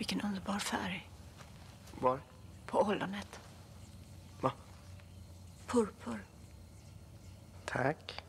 Vilken underbar färg. Var? På ollonet. Va? Purpur. Tack.